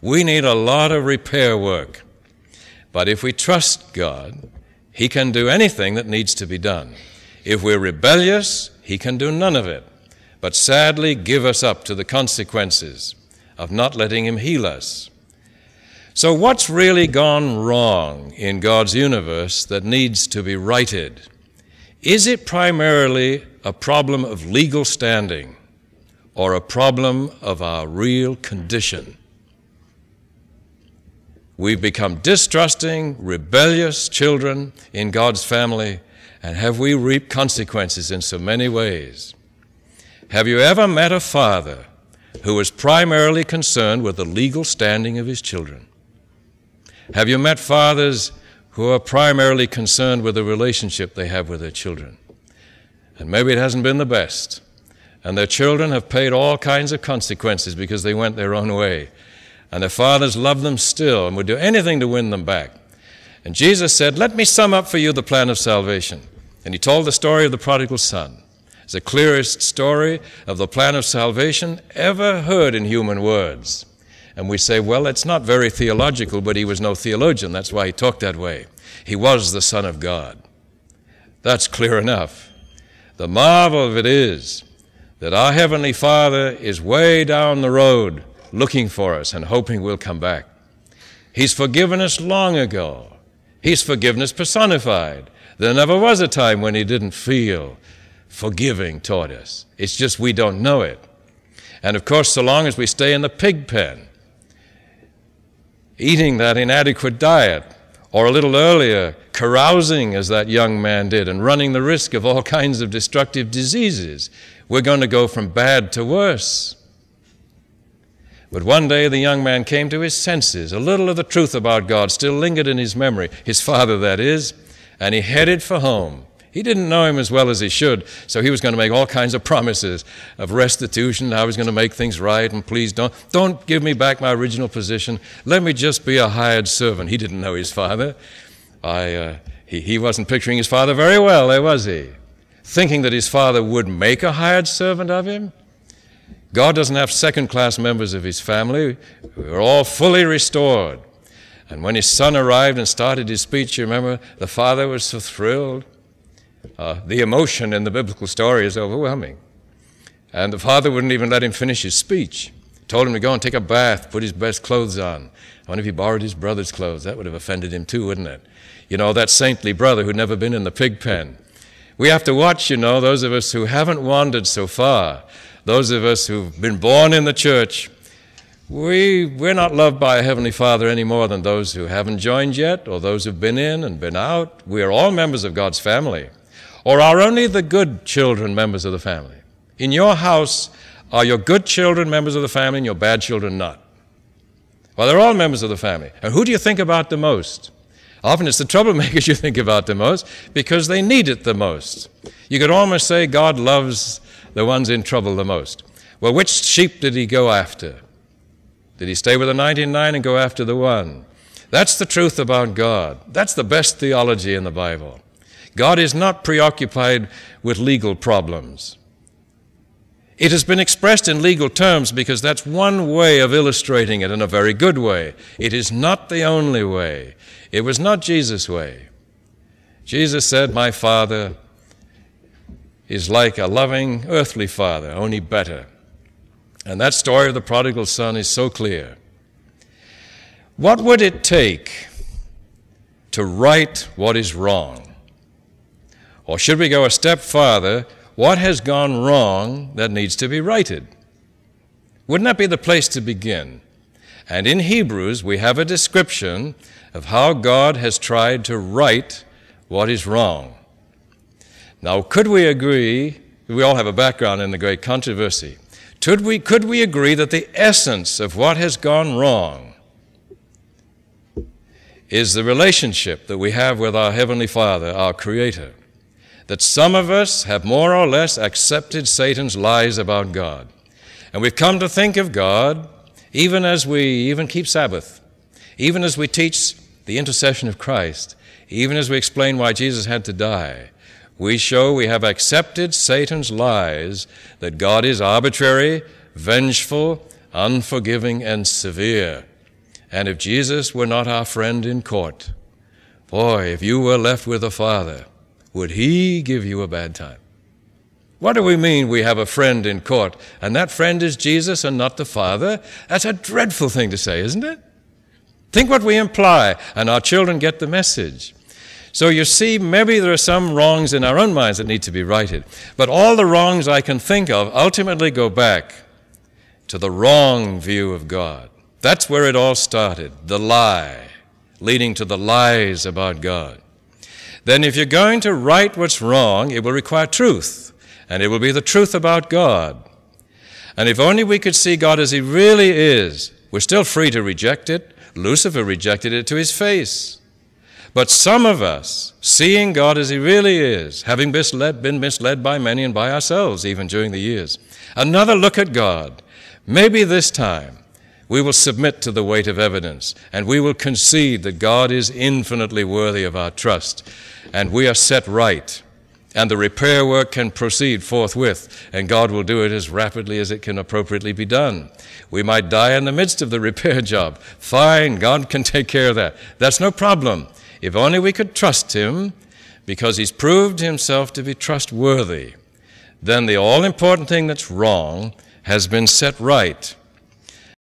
We need a lot of repair work. But if we trust God, He can do anything that needs to be done. If we're rebellious, He can do none of it, but sadly give us up to the consequences of not letting Him heal us. So, what's really gone wrong in God's universe that needs to be righted? Is it primarily a problem of legal standing or a problem of our real condition? We've become distrusting, rebellious children in God's family, and have we reaped consequences in so many ways? Have you ever met a father who was primarily concerned with the legal standing of his children? Have you met fathers who are primarily concerned with the relationship they have with their children? And maybe it hasn't been the best, and their children have paid all kinds of consequences because they went their own way and their fathers loved them still and would do anything to win them back. And Jesus said, Let me sum up for you the plan of salvation. And he told the story of the prodigal son. It's the clearest story of the plan of salvation ever heard in human words. And we say, well, it's not very theological, but he was no theologian. That's why he talked that way. He was the Son of God. That's clear enough. The marvel of it is that our Heavenly Father is way down the road looking for us and hoping we'll come back. He's forgiven us long ago. He's forgiveness personified. There never was a time when He didn't feel forgiving toward us. It's just we don't know it. And of course, so long as we stay in the pig pen, eating that inadequate diet, or a little earlier, carousing as that young man did and running the risk of all kinds of destructive diseases, we're going to go from bad to worse. But one day the young man came to his senses. A little of the truth about God still lingered in his memory, his father, that is, and he headed for home. He didn't know him as well as he should, so he was going to make all kinds of promises of restitution. I was going to make things right, and please don't, don't give me back my original position. Let me just be a hired servant. He didn't know his father. I, uh, he, he wasn't picturing his father very well, there was he? Thinking that his father would make a hired servant of him? God doesn't have second class members of his family. We're all fully restored. And when his son arrived and started his speech, you remember, the father was so thrilled. Uh, the emotion in the biblical story is overwhelming. And the father wouldn't even let him finish his speech. Told him to go and take a bath, put his best clothes on. I wonder if he borrowed his brother's clothes. That would have offended him too, wouldn't it? You know, that saintly brother who'd never been in the pig pen. We have to watch, you know, those of us who haven't wandered so far those of us who've been born in the church, we, we're not loved by a Heavenly Father any more than those who haven't joined yet or those who've been in and been out. We are all members of God's family. Or are only the good children members of the family? In your house, are your good children members of the family and your bad children not? Well, they're all members of the family. And who do you think about the most? Often it's the troublemakers you think about the most because they need it the most. You could almost say God loves the ones in trouble the most. Well, which sheep did he go after? Did he stay with the 99 and go after the one? That's the truth about God. That's the best theology in the Bible. God is not preoccupied with legal problems. It has been expressed in legal terms because that's one way of illustrating it in a very good way. It is not the only way. It was not Jesus' way. Jesus said, My Father is like a loving earthly father, only better. And that story of the prodigal son is so clear. What would it take to right what is wrong? Or should we go a step farther, what has gone wrong that needs to be righted? Wouldn't that be the place to begin? And in Hebrews, we have a description of how God has tried to right what is wrong. Now, could we agree, we all have a background in the great controversy, could we, could we agree that the essence of what has gone wrong is the relationship that we have with our Heavenly Father, our Creator? That some of us have more or less accepted Satan's lies about God. And we've come to think of God even as we even keep Sabbath, even as we teach the intercession of Christ, even as we explain why Jesus had to die, we show we have accepted Satan's lies that God is arbitrary, vengeful, unforgiving, and severe. And if Jesus were not our friend in court, boy, if you were left with a father, would he give you a bad time? What do we mean we have a friend in court and that friend is Jesus and not the Father? That's a dreadful thing to say, isn't it? Think what we imply, and our children get the message. So you see, maybe there are some wrongs in our own minds that need to be righted. But all the wrongs I can think of ultimately go back to the wrong view of God. That's where it all started the lie, leading to the lies about God. Then, if you're going to right what's wrong, it will require truth, and it will be the truth about God. And if only we could see God as He really is, we're still free to reject it. Lucifer rejected it to his face. But some of us, seeing God as He really is, having misled, been misled by many and by ourselves even during the years, another look at God, maybe this time we will submit to the weight of evidence and we will concede that God is infinitely worthy of our trust and we are set right and the repair work can proceed forthwith and God will do it as rapidly as it can appropriately be done. We might die in the midst of the repair job. Fine, God can take care of that. That's no problem. If only we could trust Him because He's proved Himself to be trustworthy, then the all important thing that's wrong has been set right